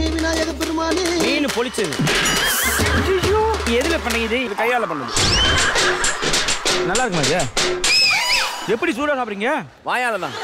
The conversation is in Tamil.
மீனே விநாயக பெருமானே. மீன் பொளிச்சது ஐயோ. எதுல பண்ணீங்க இது? இது கையால பண்ணுது. நல்லா இருக்குமா இது? எப்படி சூடா சாப்பிடுறீங்க? வாயால தான்